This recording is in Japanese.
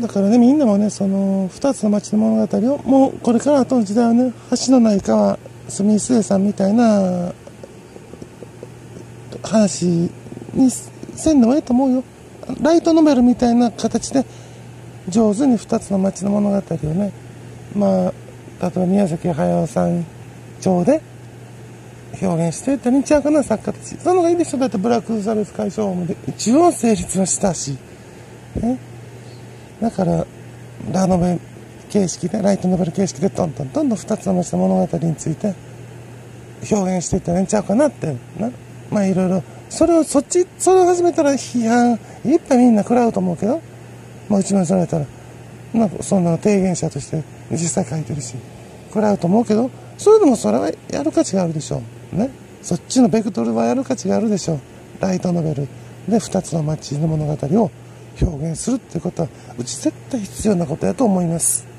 だからねみんなもねその2つの町の物語をもうこれから後の時代はね橋のない川住井末さんみたいな話にせんでもええと思うよ。ライトノベルみたいな形で上手に2つの町の物語をねまあ例えば宮崎駿さん調で表現してたらいいんちゃうかな作家たち。その方がいいでしょ。だってブラック差別解消法で一応成立はしたし。ね。だからラノベ形式でライトノベル形式でどんどんどんどん2つの町の物語について表現していったらいいんちゃうかなって。なまあいろいろ。それをそっちそれを始めたら批判いっぱいみんな食らうと思うけど。まあうちもそれやったらなんかそんな提言者として実際書いてるし食らうと思うけどそれでもそれはやる価値があるでしょう。ね。そっちのベクトルはやる価値があるでしょう。ライトノベルで2つの町の物語を表現するっていうことはうち絶対必要なことやと思います。